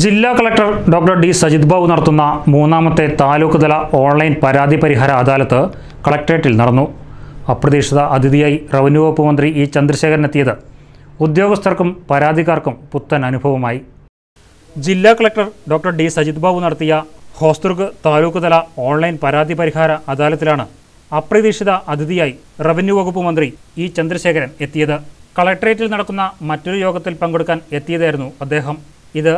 ജില്ലാ collector doctor D Sajith Babu നടത്തുന്ന മൂന്നാമത്തെ താലൂക്ക് തല ഓൺലൈൻ പരാതി പരിഹാര അദാലത്ത് കളക്ടറേറ്റിൽ നടന്നു. അപ്രതീക്ഷിത അതിഥിയായി റവന്യൂ വകുപ്പ് മന്ത്രി ഇ ചന്ദ്രശേഖരൻ എത്തിയത് ഉദ്യോഗസ്ഥർക്കും പരാതിക്കാർക്കും പുത്തൻ അനുഭവമായി. ജില്ലാ collector doctor D Sajith Babu നടത്തിയ ഹോസ്ദുർഗ് താലൂക്ക് തല ഓൺലൈൻ പരാതി പരിഹാര അദാലത്തിലാണ് അപ്രതീക്ഷിത അതിഥിയായി റവന്യൂ വകുപ്പ് മന്ത്രി ഇ ചന്ദ്രശേഖരൻ എത്തിയത്. കളക്ടറേറ്റിൽ നടക്കുന്ന മറ്റൊരു യോഗത്തിൽ പങ്കെടുക്കാൻ എത്തിയതായിരുന്നു അദ്ദേഹം. ഇത്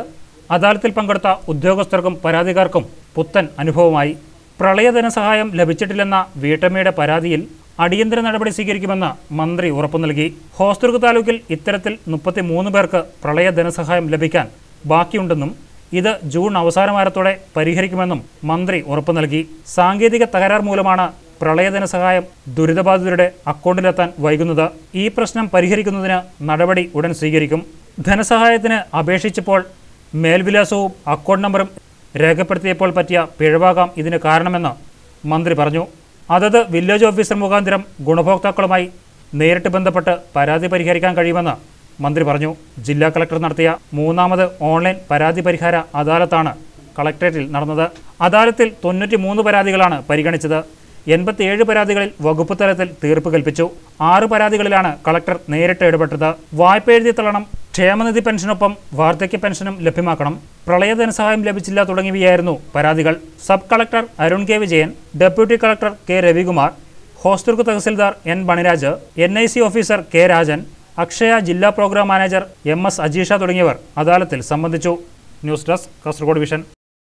അദാലത്തിൽ പങ്കെടുത്ത ഉദ്യോഗസ്ഥർക്കും പരാതിക്കാർക്കും പുത്തൻ അനുഭവമായി. പ്രളയധനസഹായം ലഭിച്ചിട്ടില്ലെന്ന വീട്ടമ്മയുടെ പരാതിയിൽ അടിയന്തര നടപടി സ്വീകരിക്കുമെന്ന് മന്ത്രി ഉറപ്പു നൽകി. ഹോസ്ദുർഗ് താലൂക്കിൽ ഇത്തരത്തിൽ മുപ്പത്തിമൂന്ന് പേർക്ക് പ്രളയധനസഹായം ലഭിക്കാൻ ബാക്കിയുണ്ടെന്നും ഇത് ജൂൺ അവസാന വാരത്തോടെ പരിഹരിക്കുമെന്നും മന്ത്രി ഉറപ്പു നൽകി. സാങ്കേതിക തകരാർ മൂലമാണ് പ്രളയധനസഹായം ദുരിതബാധിതരുടെ അക്കൗണ്ടിലെത്താൻ വൈകുന്നത്. ഈ പ്രശ്നം പരിഹരിക്കുന്നതിന് നടപടി ഉടൻ സ്വീകരിക്കും. ധനസഹായത്തിന് അപേക്ഷിച്ചപ്പോൾ മേൽവിലാസവും അക്കൗണ്ട് നമ്പറും രേഖപ്പെടുത്തിയപ്പോൾ പറ്റിയ പിഴവാകാം ഇതിന് കാരണമെന്ന് മന്ത്രി പറഞ്ഞു. അതത് വില്ലേജ് ഓഫീസർ മുഖാന്തരം ഗുണഭോക്താക്കളുമായി നേരിട്ട് ബന്ധപ്പെട്ട് പരാതി പരിഹരിക്കാൻ കഴിയുമെന്ന് മന്ത്രി പറഞ്ഞു. ജില്ലാ കളക്ടർ നടത്തിയ മൂന്നാമത് ഓൺലൈൻ പരാതി പരിഹാര അദാലത്താണ് കളക്ടറേറ്റിൽ നടന്നത്. അദാലത്തിൽ തൊണ്ണൂറ്റി മൂന്ന് പരാതികളാണ് പരിഗണിച്ചത്. എൺപത്തിയേഴ് പരാതികളിൽ വകുപ്പ് തലത്തിൽ തീർപ്പ് കൽപ്പിച്ചു. ആറ് പരാതികളിലാണ് കളക്ടർ നേരിട്ട് ഇടപെട്ടത്. വായ്പ എഴുതി തള്ളണം ക്ഷേമനിധി പെൻഷനൊപ്പം വാർദ്ധക്യ പെൻഷനും ലഭ്യമാക്കണം. പ്രളയ ധനസഹായം ലഭിച്ചില്ല തുടങ്ങിയവയായിരുന്നു പരാതികൾ. Sub collector Arun K Vijayan deputy collector K Ravikumar Hosdurg tahsildar N Baniraj N I C officer K Rajan Akshaya ജില്ലാ programme manager M S Ajeesha തുടങ്ങിയവർ അദാലത്തിൽ സംബന്ധിച്ചു. News desk Kasaragod vision.